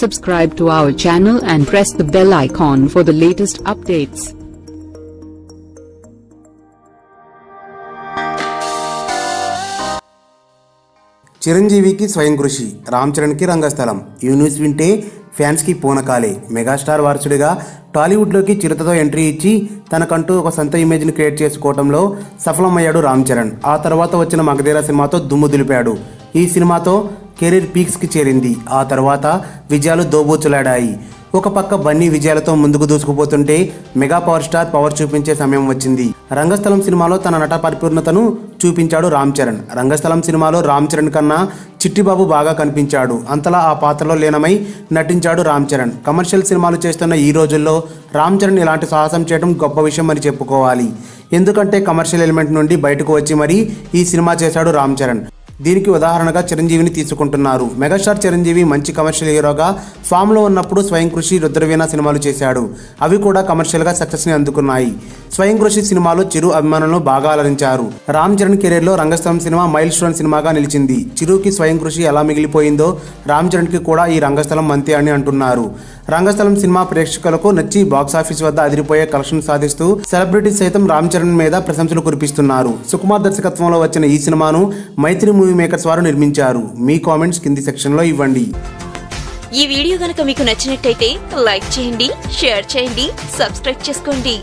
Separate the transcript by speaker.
Speaker 1: Subscribe to our channel and press the bell icon for the latest updates.
Speaker 2: చిరంజీవికి స్వయం కృషి రామ్ చరణ్కి రంగస్థలం. ఈ news వింటే ఫ్యాన్స్కి పూనకాలే. మెగాస్టార్ వారసుడిగా టాలీవుడ్లోకి చిరుతతో ఎంట్రీ ఇచ్చి తనకంటూ ఒక సొంత ఇమేజ్ని క్రియేట్ చేసుకోవడంలో సఫలమయ్యాడు రామ్ చరణ్. ఆ తర్వాత వచ్చిన మగధీర సినిమాతో దుమ్ము దులిపాడు. ఈ సినిమాతో కెరీర్ పీక్స్కి చేరింది. ఆ తర్వాత విజయాలు దోబూచులాడాయి. ఒక పక్క బన్నీ విజయాలతో ముందుకు దూసుకుపోతుంటే మెగా పవర్ స్టార్ పవర్ చూపించే సమయం వచ్చింది. రంగస్థలం సినిమాలో తన నట పరిపూర్ణతను చూపించాడు రామ్ చరణ్. రంగస్థలం సినిమాలో రామ్ చరణ్ కన్నా చిట్టిబాబు బాగా కనిపించాడు. అంతలా ఆ పాత్రలో లీనమై నటించాడు రామ్ చరణ్. కమర్షియల్ సినిమాలు చేస్తున్న ఈ రోజుల్లో రామ్ చరణ్ ఇలాంటి సాహసం చేయడం గొప్ప విషయం అని చెప్పుకోవాలి. ఎందుకంటే కమర్షియల్ ఎలిమెంట్ నుండి బయటకు వచ్చి మరీ ఈ సినిమా చేశాడు రామ్ చరణ్. దీనికి ఉదాహరణగా చిరంజీవిని తీసుకుంటున్నారు. మెగాస్టార్ చిరంజీవి మంచి కమర్షియల్ హీరోగా ఫామ్లో ఉన్నప్పుడు స్వయం కృషి రుద్రవీణ సినిమాలు చేశాడు. అవి కూడా కమర్షియల్గా సక్సెస్ని అందుకున్నాయి. స్వయం కృషి సినిమాలో చిరు అభిమానులను బాగా అలరించారు. రామ్ చరణ్ కెరీర్లో రంగస్థలం సినిమా మైల్ స్టోన్ సినిమాగా నిలిచింది. చిరుకి స్వయం కృషి ఎలా మిగిలిపోయిందో రామ్ చరణ్కి కూడా ఈ రంగస్థలం అంతే అని అంటున్నారు. రంగస్థలం సినిమా ప్రేక్షకులకు నచ్చి బాక్సాఫీస్ వద్ద అదిరిపోయే కలెక్షన్ సాధిస్తూ సెలబ్రిటీస్ సైతం రామ్ చరణ్ మీద ప్రశంసలు కురిపిస్తున్నారు. సుకుమార్ దర్శకత్వంలో వచ్చిన ఈ సినిమాను మైత్రి మూవీ మేకర్స్ వారు నిర్మించారు. మీ కామెంట్స్ కింది సెక్షన్లో ఇవ్వండి.
Speaker 3: ఈ వీడియో గనక మీకు నచ్చినట్టయితే లైక్ చేయండి షేర్ చేయండి సబ్స్క్రైబ్ చేసుకోండి.